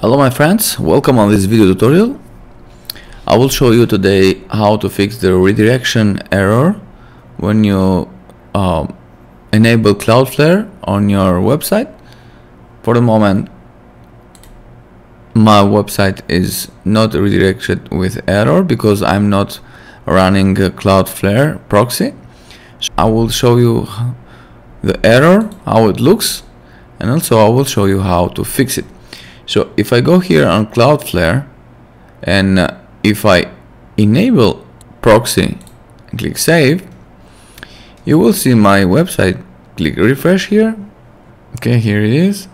Hello my friends, welcome on this video tutorial. I will show you today how to fix the redirection error when you uh, enable Cloudflare on your website. For the moment my website is not redirected with error because I'm not running a Cloudflare proxy. I will show you the error, how it looks and also I will show you how to fix it. So if I go here on Cloudflare and uh, if I enable proxy and click save, you will see my website. Click refresh here. Okay, here it is.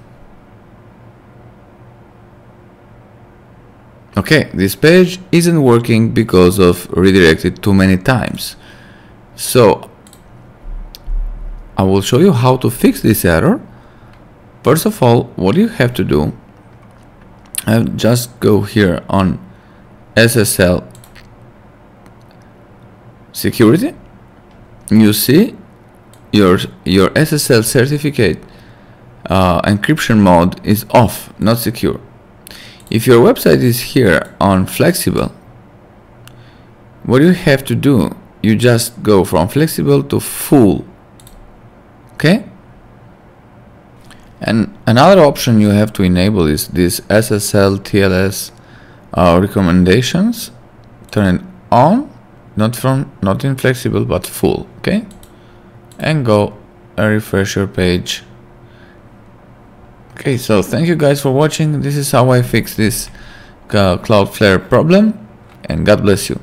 Okay, this page isn't working because of redirected too many times. So I will show you how to fix this error. First of all, what you have to do, I just go here on SSL security. You see your your SSL certificate uh, encryption mode is off, not secure. If your website is here on flexible, what you have to do, you just go from flexible to full okay? And another option you have to enable is this SSL TLS uh, recommendations. Turn it on not from not inflexible but full okay? And go and refresh your page. Okay so thank you guys for watching. This is how I fix this uh, Cloudflare problem and God bless you